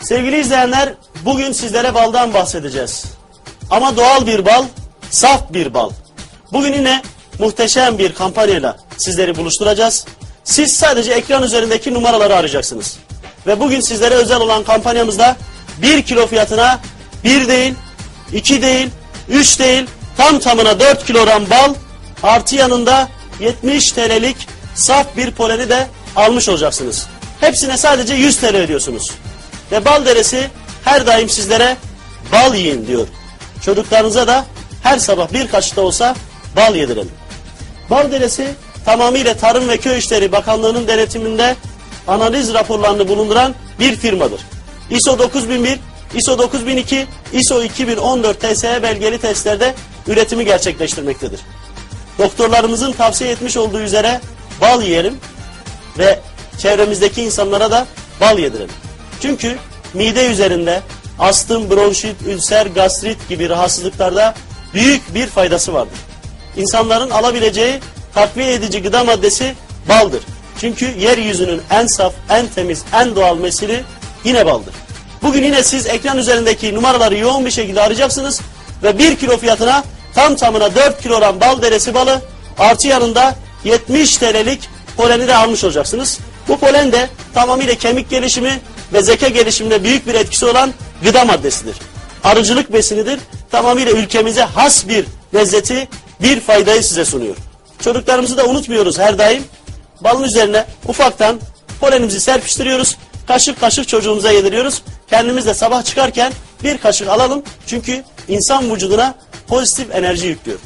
Sevgili izleyenler, bugün sizlere baldan bahsedeceğiz. Ama doğal bir bal, saf bir bal. Bugün yine muhteşem bir kampanyayla sizleri buluşturacağız. Siz sadece ekran üzerindeki numaraları arayacaksınız. Ve bugün sizlere özel olan kampanyamızda 1 kilo fiyatına 1 değil, 2 değil, 3 değil, tam tamına 4 kilogram bal artı yanında 70 TL'lik saf bir poleni de almış olacaksınız. Hepsine sadece 100 TL ödüyorsunuz. Ve bal deresi her daim sizlere bal yiyin diyor. Çocuklarınıza da her sabah bir kaşık olsa bal yedirelim. Bal deresi tamamıyla Tarım ve Köy İşleri Bakanlığı'nın denetiminde analiz raporlarını bulunduran bir firmadır. ISO 9001, ISO 9002, ISO 2014 TSE belgeli testlerde üretimi gerçekleştirmektedir. Doktorlarımızın tavsiye etmiş olduğu üzere bal yiyelim ve çevremizdeki insanlara da bal yedirelim. Çünkü mide üzerinde astım, bronşit, ülser, gastrit gibi rahatsızlıklarda büyük bir faydası vardır. İnsanların alabileceği takviye edici gıda maddesi baldır. Çünkü yeryüzünün en saf, en temiz, en doğal mesili yine baldır. Bugün yine siz ekran üzerindeki numaraları yoğun bir şekilde arayacaksınız ve 1 kilo fiyatına tam tamına 4 kilogram bal deresi balı artı yanında 70 TL'lik poleni de almış olacaksınız. Bu polen de tamamıyla kemik gelişimi ve zeka gelişimine büyük bir etkisi olan gıda maddesidir. Arıcılık besinidir. Tamamıyla ülkemize has bir lezzeti, bir faydayı size sunuyor. Çocuklarımızı da unutmuyoruz her daim. Balın üzerine ufaktan polenimizi serpiştiriyoruz. Kaşık kaşık çocuğumuza yediriyoruz. Kendimiz de sabah çıkarken bir kaşık alalım. Çünkü insan vücuduna pozitif enerji yüklüyor.